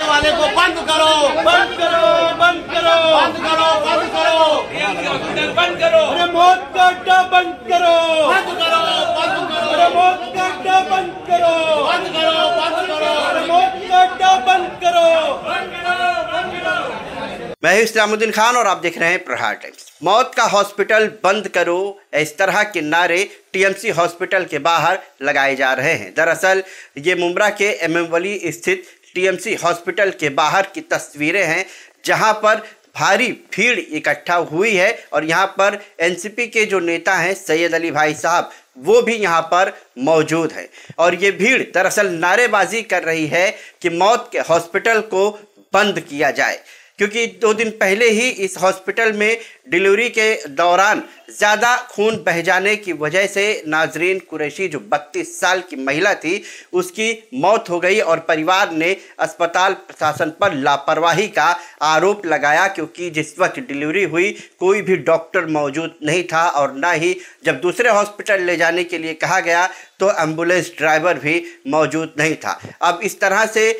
वाले को बंद करो बंद करो बंद करो बंद करो बंद करो बंद करो अरे मौत का अड्डा बंद करो बंद करो बंद करो अरे मौत का अड्डा बंद करो बंद करो बंद करो अरे मौत का अड्डा बंद करो मैं इस्लामुद्दीन खान और आप देख रहे हैं प्रहार टाइम्स मौत का हॉस्पिटल बंद करो इस तरह के नारे टीएमसी हॉस्पिटल के बाहर लगाए जा रहे हैं दरअसल ये मुमरा के एम वली स्थित टीएमसी हॉस्पिटल के बाहर की तस्वीरें हैं, जहाँ पर भारी भीड़ इकट्ठा हुई है और यहाँ पर एनसीपी के जो नेता हैं, सैयद अली भाई साहब, वो भी यहाँ पर मौजूद हैं। और ये भीड़ दरअसल नारेबाजी कर रही है कि मौत के हॉस्पिटल को बंद किया जाए। क्योंकि दो दिन पहले ही इस हॉस्पिटल में डिलीवरी के दौरान ज़्यादा खून बह जाने की वजह से नाजरीन कुरैशी, जो 32 साल की महिला थी, उसकी मौत हो गई और परिवार ने अस्पताल प्रशासन पर लापरवाही का आरोप लगाया क्योंकि जिस वक्त डिलीवरी हुई, कोई भी डॉक्टर मौजूद नहीं था और ना ही जब दूसरे हॉस्पिटल ले जाने के लिए कहा गया तो एंबुलेंस ड्राइवर भी मौजूद नहीं था। अब इस तरह से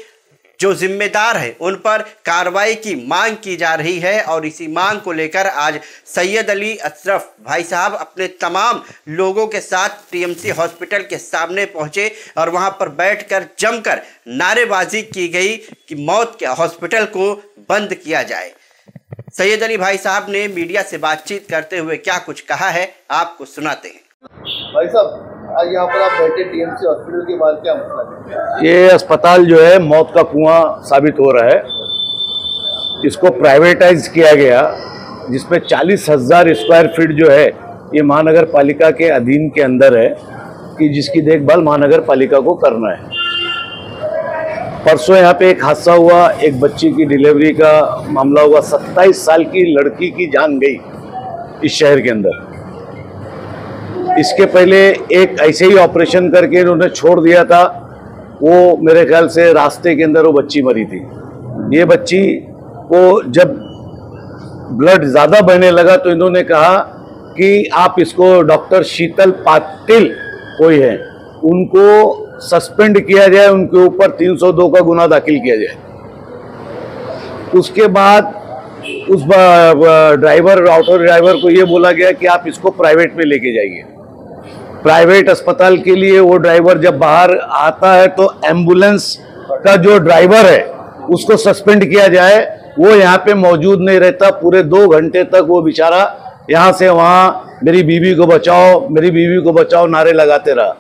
जो जिम्मेदार है, उन पर कार्रवाई की मांग की जा रही है और इसी मांग को लेकर आज सैयद अली अशरफ भाई साहब अपने तमाम लोगों के साथ टीएमसी हॉस्पिटल के सामने पहुँचे और वहाँ पर बैठकर जमकर नारेबाजी की गई कि मौत के हॉस्पिटल को बंद किया जाए। सैयद अली भाई साहब ने मीडिया से बातचीत करते हुए क्या कुछ कहा है, आपको सुनाते हैं। भाई साहब आज यहाँ पर आप बैठे टीएमसी हॉस्पिटल के बाहर क्या मसला ये अस्पताल जो है, मौत का कुआँ साबित हो रहा है। इसको प्राइवेटाइज किया गया, जिसमें चालीस हज़ार स्क्वायर फीट जो है, ये महानगर पालिका के अधीन के अंदर है, कि जिसकी देखभाल महानगर पालिका को करना है। परसों यहाँ पे एक हादसा हुआ, एक बच्ची की डिलीवरी का मामला हुआ। 27 साल की लड़की की जान गई इस शहर के अंदर। इसके पहले एक ऐसे ही ऑपरेशन करके इन्होंने छोड़ दिया था, वो मेरे ख्याल से रास्ते के अंदर वो बच्ची मरी थी। ये बच्ची को जब ब्लड ज़्यादा बहने लगा तो इन्होंने कहा कि आप इसको डॉक्टर शीतल पाटिल कोई है, उनको सस्पेंड किया जाए, उनके ऊपर 302 का गुना दाखिल किया जाए। उसके बाद उस ड्राइवर, ऑटो ड्राइवर को ये बोला गया कि आप इसको प्राइवेट में लेके जाइए। प्राइवेट अस्पताल के लिए वो ड्राइवर जब बाहर आता है तो एंबुलेंस का जो ड्राइवर है, उसको सस्पेंड किया जाए। वो यहाँ पे मौजूद नहीं रहता। पूरे दो घंटे तक वो बेचारा यहाँ से वहाँ मेरी बीवी को बचाओ, मेरी बीवी को बचाओ, नारे लगाते रहा।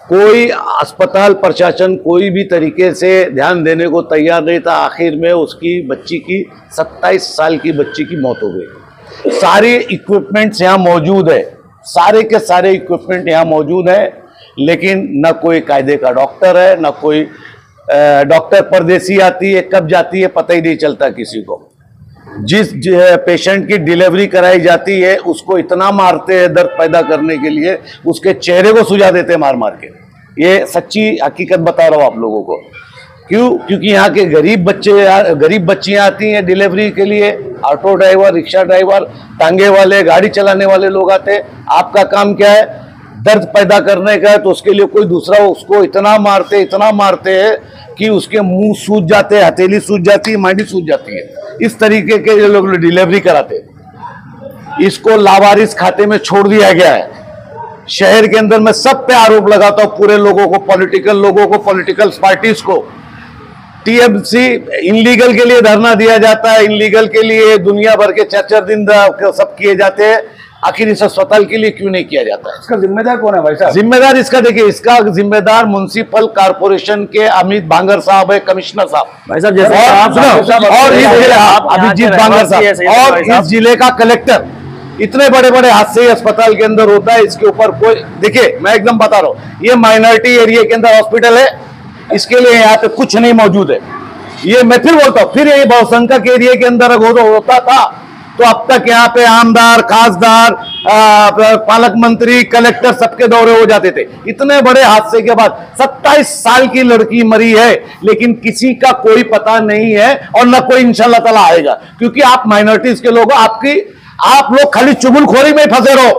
कोई अस्पताल प्रशासन कोई भी तरीके से ध्यान देने को तैयार नहीं था। आखिर में उसकी बच्ची की 27 साल की बच्ची की मौत हो गई। सारी इक्विपमेंट्स यहाँ मौजूद है। सारे के सारे इक्विपमेंट यहाँ मौजूद है, लेकिन न कोई कायदे का डॉक्टर है, न कोई डॉक्टर परदेसी आती है, कब जाती है, पता ही नहीं चलता किसी को। जिस पेशेंट की डिलीवरी कराई जाती है, उसको इतना मारते हैं दर्द पैदा करने के लिए, उसके चेहरे को सुझा देते हैं मार मार के। ये सच्ची हकीकत बता रहा हूँ आप लोगों को। क्यों? क्योंकि यहाँ के गरीब बच्चे गरीब बच्चियाँ आती हैं डिलीवरी के लिए, ऑटो ड्राइवर, रिक्शा ड्राइवर, टांगे वाले, गाड़ी चलाने वाले लोग आते हैं। आपका काम क्या है? दर्द पैदा करने का है तो उसके लिए कोई दूसरा उसको इतना मारते इतना मारते हैं कि उसके मुँह सूज जाते हैं, हथेली सूज जाती है, मांडी सूज जाती है। इस तरीके के ये लोग डिलीवरी कराते इसको लावारिस खाते में छोड़ दिया गया है। शहर के अंदर मैं सब पे आरोप लगाता हूँ, पूरे लोगों को, पॉलिटिकल लोगों को, पॉलिटिकल पार्टीज़ को। टीएमसी इनलीगल के लिए धरना दिया जाता है इनलीगल के लिए दुनिया भर के चार चार दिन सब किए जाते हैं। आखिर इस अस्पताल के लिए क्यों नहीं किया जाता है? इसका जिम्मेदार कौन है भाई साहब? जिम्मेदार इसका देखिए इसका जिम्मेदार म्यूनसिपल कारपोरेशन के अमित बांगर साहब है कमिश्नर साहब। भाई साहब जैसे और, इस ज़िले अभिजीत बांगर साहब और इस ज़िले का कलेक्टर इतने बड़े बड़े हादसे अस्पताल के अंदर होता है इसके ऊपर कोई देखिए मैं एकदम बता रहा हूँ ये माइनॉरिटी एरिया के अंदर हॉस्पिटल है इसके लिए यहाँ पे कुछ नहीं मौजूद है। ये मैं फिर बोलता हूँ, फिर ये बहुसंख्यक एरिया के अंदर अगर होता था तो अब तक यहाँ पे आमदार, खासदार पालक मंत्री, कलेक्टर सबके दौरे हो जाते थे। इतने बड़े हादसे के बाद 27 साल की लड़की मरी है, लेकिन किसी का कोई पता नहीं है और न कोई इंशाल्लाह ताला आएगा। क्योंकि आप माइनॉरिटीज के लोग आपकी, आप लोग खाली चुगलखोरी में फंसे रहो।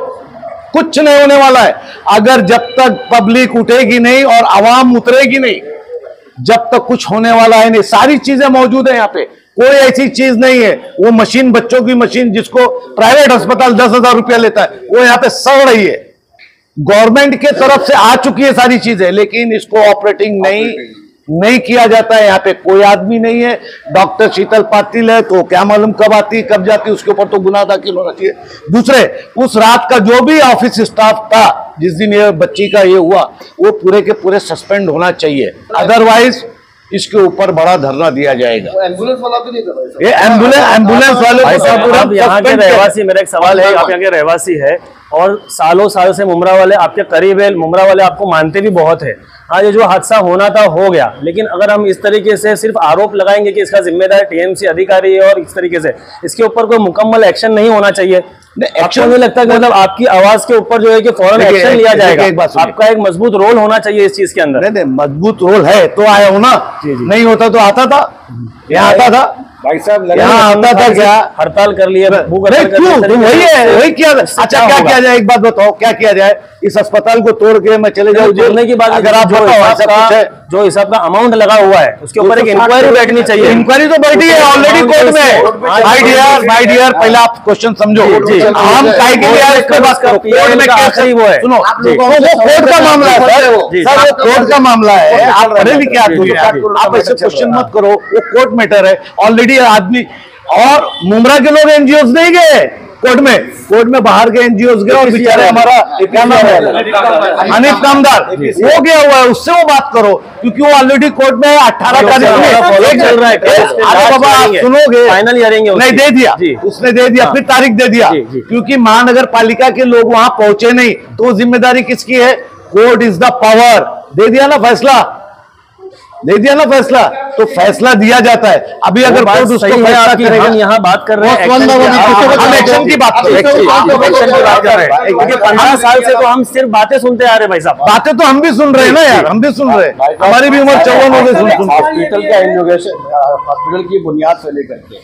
कुछ नहीं होने वाला है। अगर जब तक पब्लिक उठेगी नहीं और आवाम उतरेगी नहीं जब तक कुछ होने वाला है नहीं। सारी चीज़ें मौजूद है यहाँ पे। कोई ऐसी चीज़ नहीं है। वो मशीन, बच्चों की मशीन जिसको प्राइवेट अस्पताल दस हज़ार रुपया लेता है, वो यहाँ पे सड़ रही है। गवर्नमेंट के तरफ़ से आ चुकी है सारी चीज़ें, लेकिन इसको ऑपरेटिंग नहीं नहीं किया जाता है यहाँ पे कोई आदमी नहीं है। डॉक्टर शीतल पाटिल है तो क्या मालूम कब आती कब जाती उसके ऊपर तो गुना दाखिल होना चाहिए। दूसरे उस रात का जो भी ऑफ़िस स्टाफ था जिस दिन ये बच्ची का ये हुआ वो पूरे के पूरे सस्पेंड होना चाहिए। अदरवाइज़ इसके ऊपर बड़ा धरना दिया जाएगा। एंबुलेंस वाला भी नहीं था भाई साहब ये एंबुलेंस एंबुलेंस वाले आप यहाँ के रहवासी मेरा एक सवाल है आप यहाँ के रहवासी है और सालों साल से मुमरा वाले आपके करीब है मुमरा वाले आपको मानते भी बहुत है। आज जो हादसा होना था हो गया। लेकिन अगर हम इस तरीके से सिर्फ़ आरोप लगाएँगे कि इसका जिम्मेदार टीएमसी अधिकारी है और इस तरीके से इसके ऊपर कोई मुकम्मल एक्शन नहीं होना चाहिए। एक्शन नहीं लगता कि मतलब आपकी आवाज़ के ऊपर जो है कि फ़ौरन एक्शन लिया जाएगा? एक बात आपका एक मज़बूत रोल होना चाहिए इस चीज़ के अंदर। नहीं नहीं मज़बूत रोल है तो आया होना ना। नहीं होता तो आता था। यहाँ आता था। भाई साहब यहाँ आता था क्या? हड़ताल कर लिया क्यों? तुम वही है वही किया अच्छा क्या क्या किया जाए? एक बात बताओ क्या किया जाए? इस अस्पताल को तोड़ के मैं चले जाऊँ? जेल की बात अगर आप जो हिसाब है का जो हिसाब का अमाउंट लगा हुआ है उसके ऊपर एक इंक्वायरी बैठनी चाहिए। इंक्वायरी तो बैठी है ऑलरेडी कोर्ट में माय डियर माय डियर पहले आप क्वेश्चन समझो। हम काय के लिए इसके बात करो। कोर्ट में का केस आखिरी वो है। सुनो वो कोर्ट का मामला है सर। वो कोर्ट का मामला है। आप पढ़े लिखे आदमी। आप ऐसे क्वेश्चन मत करो। वो कोर्ट मैटर है। ऑलरेडी आदमी और मुमरा के लोग एनजीओ नहीं गए कोर्ट में। कोर्ट में बाहर के एनजीओ गए और बेचारे हमारा। है। हनीफ कामदार। वो गया हुआ है उससे वो बात करो क्योंकि वो ऑलरेडी कोर्ट में अठारह तारीख में चल रहा है, अरे बाबा आप सुनोगे। hearing नहीं दे दिया। उसने दे दिया हाँ। फिर तारीख दे दिया। क्योंकि महानगर पालिका के लोग वहाँ पहुँचे नहीं। तो ज़िम्मेदारी किसकी है? कोर्ट इज़ द पावर दे दिया ना फैसला? दे दिया ना फैसला तो फैसला दिया जाता है। अभी अगर बात कोर्ट उसको फैसला करेगा हम यहाँ बात कर रहे हैं बंदा की। को की बात कर रहे हैं। action की- action action की बात कर रहे हैं। क्योंकि पंद्रह साल से तो हम सिर्फ़ बातें सुनते आ रहे हैं भाई साहब। बातें तो हम भी सुन रहे हैं ना यार हम भी सुन रहे हैं। हमारी भी उम्र चौवन हो गई सुन सुन हॉस्पिटल का इनोवेशन हॉस्पिटल की बुनियाद से लेकर के।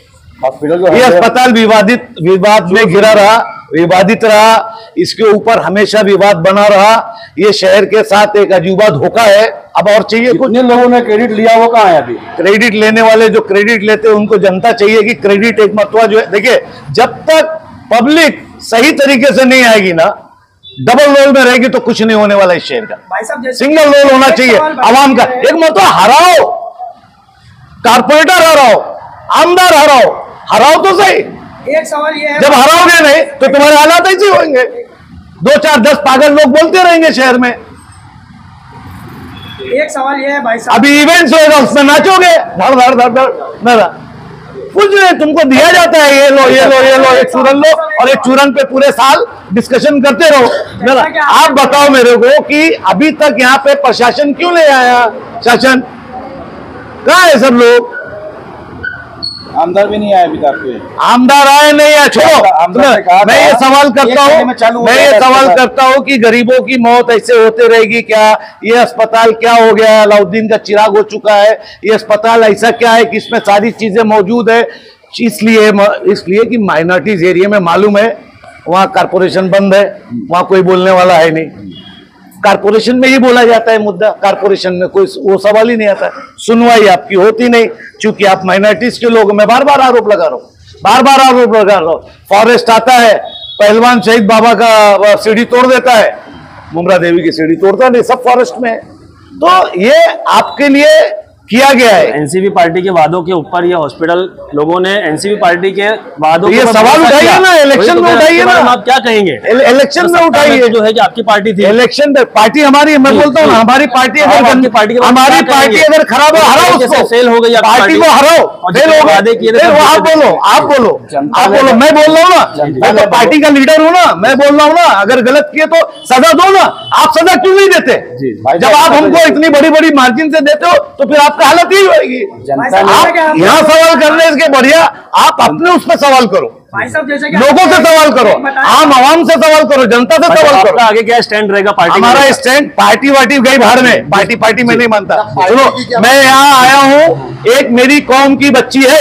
हॉस्पिटल ये अस्पताल विवादित विवाद में घिरा रहा। विवादित रहा। इसके ऊपर हमेशा विवाद बना रहा। ये शहर के साथ एक अजूबा धोखा है। अब और चाहिए कुछ? कितने लोगों ने क्रेडिट लिया वो कहाँ है अभी? क्रेडिट लेने वाले जो क्रेडिट लेते हैं उनको जनता चाहिए कि क्रेडिट एक मतवा जो है। देखिए जब तक पब्लिक सही तरीके से नहीं आएगी ना डबल रोल में रहेगी तो कुछ नहीं होने वाला इस शहर का। सिंगल रोल होना चाहिए आवाम का। एक मतवा हराओ। कारपोरेटर हराओ। आमदार हराओ। हराओ तो सही। एक सवाल ये है। जब हराओगे नहीं तो तुम्हारे हालात ऐसे होंगे। दो चार दस पागल लोग बोलते रहेंगे शहर में। एक सवाल ये है भाई साहब। अभी इवेंट्स होएगा उसमें नाचोगे। धड़ धड़ धड़ धड़ मेरा कुछ नहीं तुमको दिया जाता है ये लो ये लो ये लो एक चूरन लो और एक चूरन पे पूरे साल डिस्कशन करते रहो। मेरा आप बताओ मेरे को कि अभी तक यहाँ पे प्रशासन क्यों ले आया? शासन कहा है सब लोग? आमदार भी नहीं आया अभी तक पे आमदार आए नहीं आए छोड़ो। मैं ये सवाल करता हूँ हो मैं ये सवाल करता हूँ कि गरीबों की मौत ऐसे होते रहेगी क्या? ये अस्पताल क्या हो गया? है अलाउद्दीन का चिराग हो चुका है। ये अस्पताल ऐसा क्या है कि इसमें सारी चीज़ें मौजूद है? इसलिए इसलिए कि माइनॉरिटीज एरिया में मालूम है वहाँ कारपोरेशन बंद है वहाँ कोई बोलने वाला है नहीं। कारपोरेशन में ही बोला जाता है मुद्दा, कारपोरेशन में कोई वो सवाल ही नहीं आता। सुनवाई आपकी होती नहीं क्योंकि आप माइनॉरिटीज के लोग मैं बार बार आरोप लगा रहा हूँ बार बार आरोप लगा रहा हूँ। फॉरेस्ट आता है, पहलवान शहीद बाबा का सीढ़ी तोड़ देता है। मुमरा देवी की सीढ़ी तोड़ता नहीं, सब फॉरेस्ट में है। तो ये आपके लिए किया गया है। एनसीपी पार्टी के वादों के ऊपर ये हॉस्पिटल लोगों ने एनसीपी पार्टी के वादों तो ये सवाल उठाइए ना, इलेक्शन तो में उठाइए ना। आप क्या कहेंगे? इलेक्शन में उठाइए। तो जो है कि आपकी पार्टी थी। इलेक्शन में पार्टी हमारी मैं बोलता हूँ ना हमारी पार्टी अगर पार्टी हमारी पार्टी अगर खराब है हराओ उसको। फेल हो गई पार्टी को। हराओ। फेल हो गए। आप बोलो आप बोलो। आप बोलो मैं बोल रहा हूँ ना। मैं तो पार्टी का लीडर हूँ ना मैं बोल रहा हूँ ना अगर गलत किए तो सजा दो ना। आप सजा क्यों नहीं देते? जब आप हमको इतनी बड़ी बड़ी मार्जिन से देते हो तो फिर आपका हालत यही होगी आप यहाँ सवाल करने के बढ़िया आप अपने उस पर सवाल करो। भाई साहब जैसे कि लोगों से सवाल करो आम आवाम से सवाल करो जनता से मतलब सवाल करो। आगे क्या स्टैंड रहेगा? पार्टी हमारा स्टैंड पार्टी वार्टी गई बाहर में। पार्टी पार्टी में नहीं मानता। की सुनो मैं यहाँ आया हूँ एक मेरी कौम की बच्ची है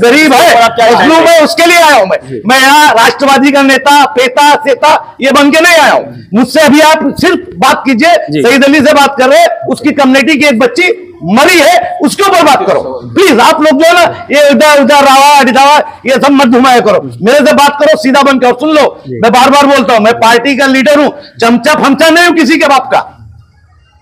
गरीब है चाहते मैं उसके लिए आया हूँ मैं। मैं यहाँ राष्ट्रवादी का नेता पेता सेता ये बन के नहीं आया हूँ। मुझसे अभी आप सिर्फ़ बात कीजिए। सईद अली से बात कर रहे उसकी कम्युनिटी की एक बच्ची मरी है उसके ऊपर बात करो। प्लीज़ आप लोग जो है ना ये इधर उधर रावा अडिधावा ये सब मत घुमाया करो। मेरे से बात करो सीधा बन के और सुन लो मैं बार बार बोलता हूँ मैं पार्टी का लीडर हूँ चमचा फमचा नहीं हूँ किसी के बाप का।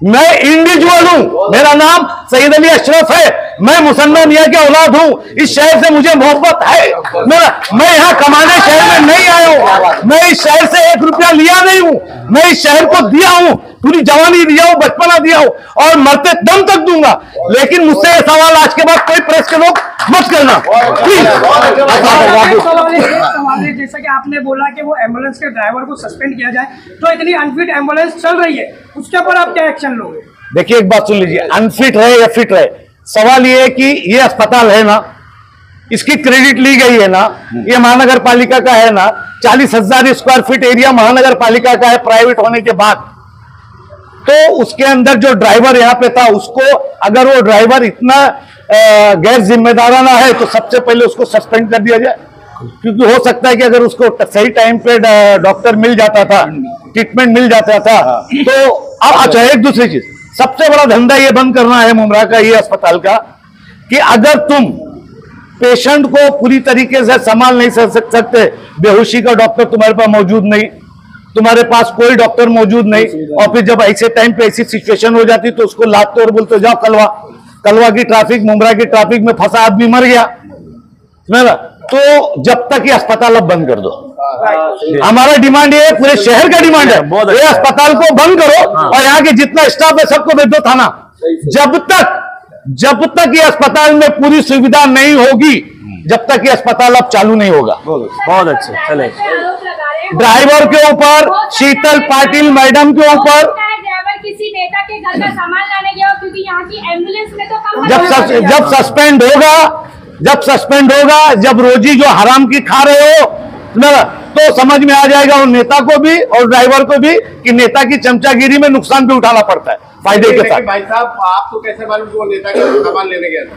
मैं इंडिविजुअल हूँ। मेरा नाम सईद अली अशरफ है। मैं मुसलमान मियाँ के औलाद हूँ। इस शहर से मुझे मोहब्बत है। मेरा मैं यहाँ कमाने शहर में नहीं आया हूँ। मैं इस शहर से एक रुपया लिया नहीं हूँ। मैं इस शहर को दिया हूँ। पूरी जवानी दिया हूँ बचपना दिया हूँ और मरते दम तक दूँगा। लेकिन मुझसे ये सवाल आज के बाद कोई प्रेस के लोग मत करना। प्लीज़ एक सवाल है जैसा कि आपने बोला कि वो एंबुलेंस के ड्राइवर को सस्पेंड किया जाए तो इतनी अनफिट एंबुलेंस चल रही है उसके ऊपर आप क्या एक्शन लोगे? देखिए एक बात सुन लीजिए अनफिट है या फिट है? सवाल ये है कि ये अस्पताल है ना इसकी क्रेडिट ली गई है ना ये महानगर पालिका का है ना चालीस हज़ार स्क्वायर फीट एरिया महानगर पालिका का है प्राइवेट होने के बाद। तो उसके अंदर जो ड्राइवर यहाँ पे था, उसको अगर वो ड्राइवर इतना गैर जिम्मेदाराना है तो सबसे पहले उसको सस्पेंड कर दिया जाए। क्योंकि हो सकता है कि अगर उसको सही टाइम पे डॉक्टर मिल जाता था ट्रीटमेंट मिल जाता था तो अब अच्छा एक दूसरी चीज़। सबसे बड़ा धंधा ये बंद करना है मुमरा का, ये अस्पताल का, कि अगर तुम पेशेंट को पूरी तरीके से संभाल नहीं सक सक- सकते, बेहोशी का डॉक्टर तुम्हारे पास मौजूद नहीं। तुम्हारे पास कोई डॉक्टर मौजूद नहीं और फिर जब ऐसे टाइम पे ऐसी सिचुएशन हो जाती तो उसको लाते और बोलते जाओ कलवा कलवा की ट्रैफ़िक मुमरा की ट्रैफ़िक में फंसा आदमी मर गया। समझ तो जब तक ये अस्पताल अब बंद कर दो। हमारा डिमांड ये पूरे शहर का डिमांड है। ये अच्छा। अस्पताल को बंद करो और यहाँ के जितना स्टाफ है सबको भेज दो थाना। जब तक जब तक ये अस्पताल में पूरी सुविधा नहीं होगी जब तक ये अस्पताल अब चालू नहीं होगा। बहुत अच्छे। चले। ड्राइवर के ऊपर शीतल पाटिल मैडम के ऊपर। ड्राइवर किसी नेता के घर का सामान लाने गया क्योंकि यहाँ की एंबुलेंस में तो कम जब सस, जब सस्पेंड होगा जब सस्पेंड होगा जब रोजी जो हराम की खा रहे हो तो समझ में आ जाएगा उन नेता को भी और ड्राइवर को भी कि नेता की चमचागिरी में नुकसान भी उठाना पड़ता है फ़ायदे के साथ भाई साहब आपको कैसे मालूम वो नेता का सामान लेने गया था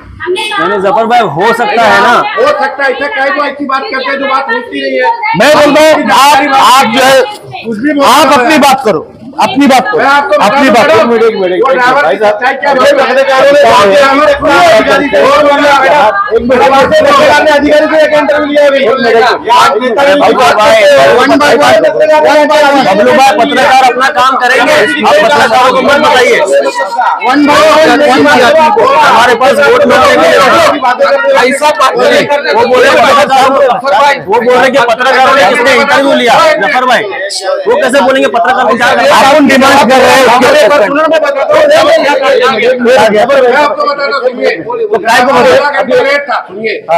मैंने ज़फ़र भाई हो सकता है ना हो सकता है ऐसा कई तो ऐसी बात करते हैं जो बात होती नहीं है मैं बोलता हूँ आप आप जो है कुछ भी आप अपनी बात करो अपनी बात करो अपनी बात है? अधिकारी को। एक इंटरव्यू लिया भाई, हो। बबलू भाई पत्रकार अपना काम करेंगे आप पत्रकारों को मत बताइए। हमारे पास वोट मिलने। वो बोले वो बोले कि पत्रकारों ने किसने इंटरव्यू लिया ज़फ़र भाई वो कैसे बोलेंगे पत्रकार को डिमांड कर रहे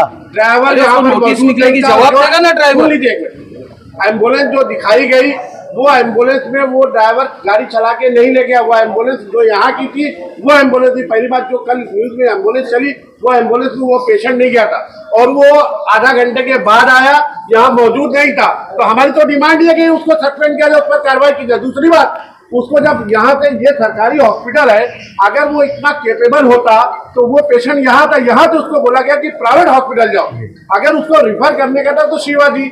हो ड्राइवर पर नोटिस निकलेगी जवाब देगा ना ड्राइवर एंबुलेंस जो दिखाई गई वो एंबुलेंस में वो ड्राइवर गाड़ी चला के नहीं ले गया वो एंबुलेंस जो यहाँ की थी वो एंबुलेंस थी। पहली बार जो कल न्यूज़ में एंबुलेंस चली वो एंबुलेंस में वो पेशेंट नहीं गया था। और वो आधा घंटे के बाद आया यहाँ मौजूद नहीं था। तो हमारी तो डिमांड ये कि उसको सस्पेंड किया जाए उस पर कार्रवाई की जाए। दूसरी बात उसको जब यहाँ पे ये सरकारी हॉस्पिटल है, अगर वो इतना केपेबल होता तो वो पेशेंट यहाँ था, यहाँ से उसको बोला गया कि प्राइवेट हॉस्पिटल जाओ। अगर उसको रिफर करने का था तो शिवाजी,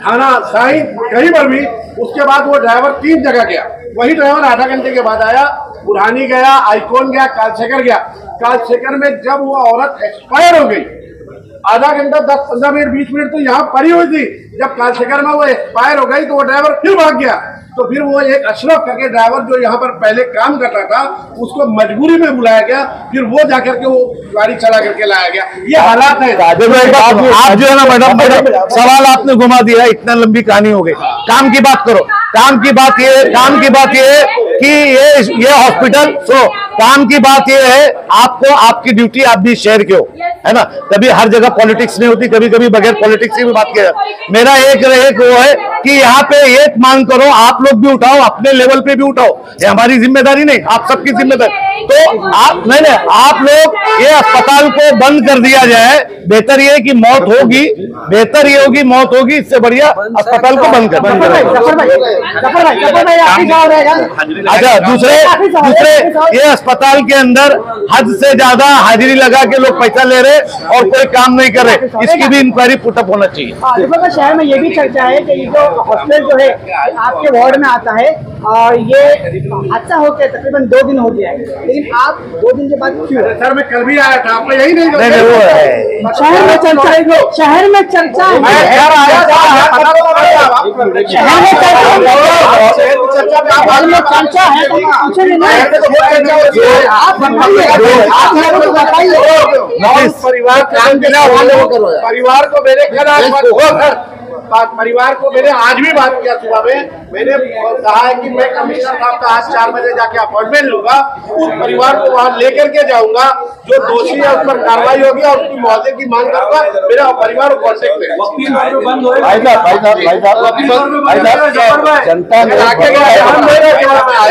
थाना साई कहीं पर भी, उसके बाद वो ड्राइवर तीन जगह गया। वही ड्राइवर आधा घंटे के बाद आया बुरहानी गया, आइकॉन गया, कालशेखर गया। कालशेखर में जब वो औरत एक्सपायर हो गई, आधा घंटा, दस, पंद्रह मिनट, बीस मिनट तो यहाँ पड़ी हुई थी। जब कालशेखर में वो एक्सपायर हो गई तो वो ड्राइवर फिर भाग गया। तो फिर वो एक अशरफ करके ड्राइवर जो यहाँ पर पहले काम कर रहा था उसको मजबूरी में बुलाया गया फिर वो जाकर के वो गाड़ी चला करके लाया गया। ये हालात है। आप जो है ना मैडम मैडम सवाल आपने घुमा दिया इतना लंबी कहानी हो गई। काम की बात करो काम की बात ये काम की बात ये है कि ये ये हॉस्पिटल सो काम की बात ये है आपको आपकी ड्यूटी आप भी शेयर के हो है ना? कभी हर जगह पॉलिटिक्स नहीं होती कभी कभी बगैर पॉलिटिक्स की भी बात किया जाए। मेरा एक एक वो है कि यहाँ पे एक मांग करो आप लोग भी उठाओ अपने लेवल पे भी उठाओ। ये हमारी ज़िम्मेदारी नहीं आप सबकी ज़िम्मेदारी। तो आप नहीं नहीं आप लोग ये अस्पताल को बंद कर दिया जाए। बेहतर ये है कि मौत होगी बेहतर ये होगी मौत होगी इससे बढ़िया अस्पताल को बंद कर अच्छा दूसरे दूसरे ये अस्पताल के अंदर हद से ज़्यादा हाजिरी लगा के लोग पैसा ले रहे और कोई काम नहीं कर रहे। इसकी भी इंक्वायरी पुटअप होना चाहिए। तो शहर में ये भी चर्चा है कि जो हॉस्पिटल जो है आपके वार्ड में आता है और ये हादसा गया तकरीबन दो दिन हो गया है। लेकिन आप दो दिन के बाद क्यों? सर मैं कल भी आया था आपने यही नहीं नहीं नहीं वो है। शहर में चर्चा है। शहर में चर्चा है। तो आप शहर में चर्चा है में चर्चा है तो आप बताइए। आप को बताइए। परिवार काम के परिवार को मेरे घर हो परिवार को मैंने आज भी बात किया सुबह में। मैंने कहा है कि मैं कमिश्नर साहब का आज चार बजे जाके अपॉइंटमेंट लूँगा। उस परिवार को वहाँ लेकर के जाऊँगा। जो दोषी है उस पर कार्रवाई होगी और उसकी मुआवजे की मांग करूँगा। मेरा परिवार को कॉन्टेक्ट में जनता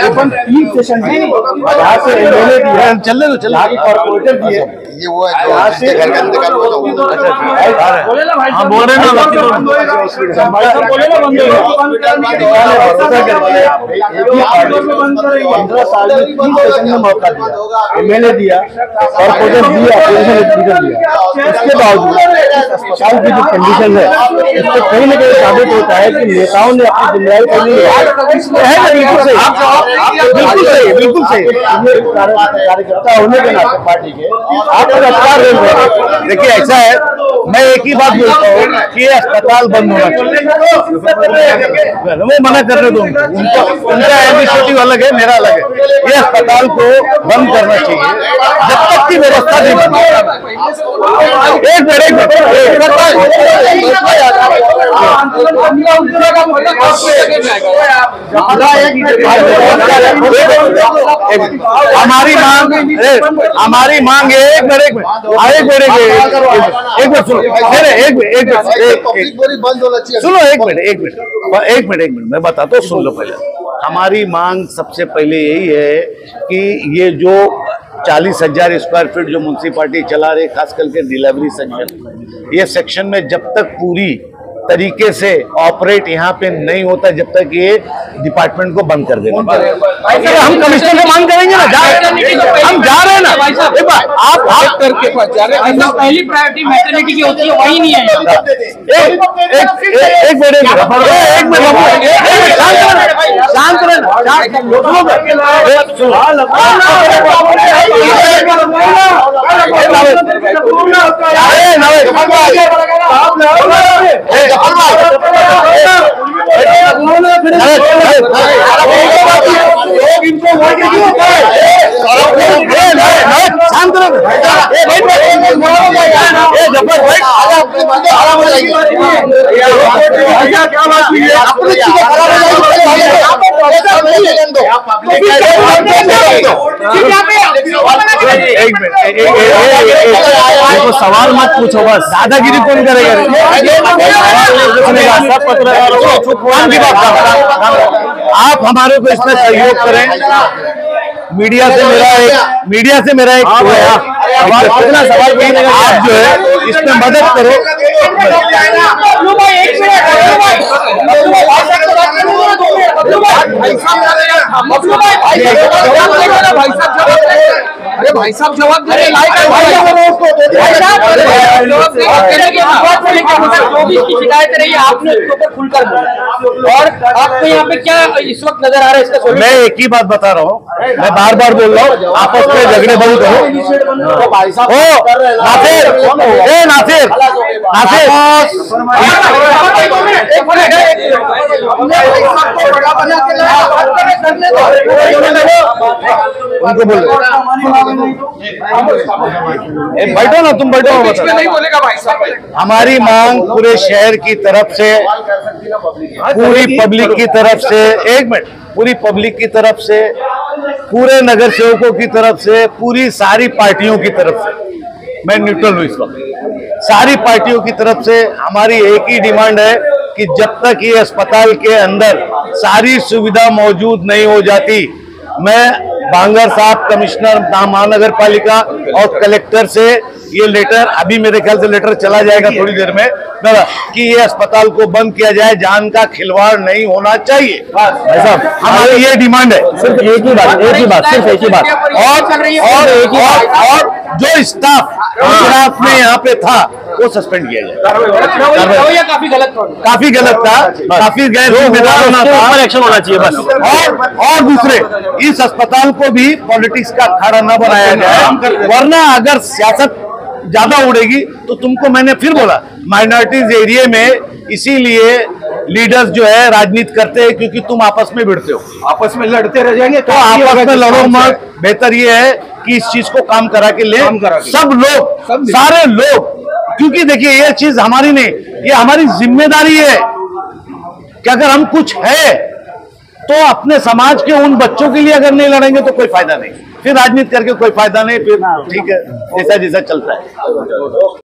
ने है। तीन सेशन में यहाँ से एमएलए भी है चल लो चल यहाँ के कॉर्पोरेटर भी है ये वो है जो जिसके घर के अंदर का हाँ बोल रहे ना पंद्रह साल में तीन सेशन में मौका दिया एमएलए दिया कॉर्पोरेटर दिया दिया उसके बावजूद अस्पताल की जो कंडीशन है इससे कहीं ना कहीं साबित होता है कि नेताओं ने अपनी ज़िम्मेदारी है ना बिल्कुल सही बिल्कुल सही बिल्कुल सही। कार्यकर्ता होने के नाते पार्टी के आप लोग रेल रहे देखिए ऐसा है मैं एक ही बात बोलता हूँ कि अस्पताल बंद होना चाहिए। मैं मना कर रहे उनको उनका उनका इनिशिएटिव अलग है मेरा अलग है। ये अस्पताल को बंद करना चाहिए जब तक की व्यवस्था नहीं बनी। एक मिनट एक हमारी मांग हमारी मांग है एक मिनट एक मिनट हाँ, एक मिनट एक मिनट एक मिनट सुनो एक मिनट एक मिनट एक- मिनट एक मिनट मैं बताता हूँ सुन लो पहले हमारी मांग सबसे पहले यही है कि ये जो चालीस हज़ार स्क्वायर फीट जो म्यूनसिपालिटी चला रही खास करके डिलीवरी सेक्शन ये सेक्शन में जब तक पूरी तरीके से ऑपरेट यहाँ पे नहीं होता जब तक ये डिपार्टमेंट को बंद कर देना। हम कमिश्नर से मांग करेंगे ना जा हम जा रहे हैं ना आप आप करके जा रहे हैं पहली प्रायोरिटी मैटरनिटी की होती है वही नहीं है एक एक एक एक मिनट एक मिनट एक मिनट एक मिनट शांत रहना शांत रहना देखो सवाल मत पूछो बस दादागिरी कौन करेगा सुनेगा सब पत्रकारों को कौन की बात कर रहा है? आप हमारे को इसमें सहयोग करें मीडिया से मेरा एक मीडिया से मेरा एक है, सवाल पूछना सवाल आप जो है इसमें मदद करो Eu não अरे भाई साहब जवाब दे रहे जो भी इसकी शिकायत रही है आपने उसके ऊपर खुलकर बोला और आपको यहाँ पे क्या इस वक्त नज़र आ रहा है इसका? मैं एक ही बात बता रहा हूँ। मैं बार बार बोल रहा हूँ आपस में झगड़े बंद करो। ओ नासिर ए नासिर नासिर। उनको बोल बैठो ना तुम बैठो हूँ। नहीं बोलेगा भाई साहब हमारी मांग पूरे शहर की तरफ़ से पूरी पब्लिक की तरफ़ से एक मिनट पूरी पब्लिक की तरफ़ से पूरे नगर सेवकों की तरफ़ से पूरी सारी पार्टियों की तरफ़ से मैं न्यूट्रल हूँ इस वक्त सारी पार्टियों की तरफ़ से हमारी एक ही डिमांड है कि जब तक ये अस्पताल के अंदर सारी सुविधा मौजूद नहीं हो जाती मैं बांगर साहब कमिश्नर महानगर पालिका और कलेक्टर से ये लेटर अभी मेरे ख्याल से लेटर चला जाएगा थोड़ी देर में कि ये अस्पताल को बंद किया जाए जान का खिलवाड़ नहीं होना चाहिए। भाई साहब हमारी ये डिमांड है। सिर्फ़ एक ही बात एक ही बात सिर्फ़ एक ही बात। और और एक और, और जो स्टाफ स्टाफ में यहाँ पे था वो सस्पेंड किया जाए। रवैया काफ़ी गलत था। काफ़ी गलत था काफ़ी गैर एक्शन होना चाहिए बस। और और दूसरे इस अस्पताल को भी पॉलिटिक्स का अखाड़ा न बनाया जाए वरना अगर सियासत ज़्यादा उड़ेगी तो तुमको मैंने फिर बोला माइनॉरिटीज एरिया में इसीलिए लीडर्स जो है राजनीति करते हैं क्योंकि तुम आपस में भिड़ते हो। आपस में लड़ते रह जाएँगे तो आपस में लड़ो मत। बेहतर ये है कि इस चीज़ को काम करा के ले। करा के। सब लोग सारे लोग क्योंकि देखिए ये चीज़ हमारी नहीं ये हमारी ज़िम्मेदारी है कि अगर हम कुछ है तो अपने समाज के उन बच्चों के लिए अगर नहीं लड़ेंगे तो कोई फ़ायदा नहीं। फिर राजनीति करके कोई फ़ायदा नहीं फिर ठीक है जैसा जैसा चलता है।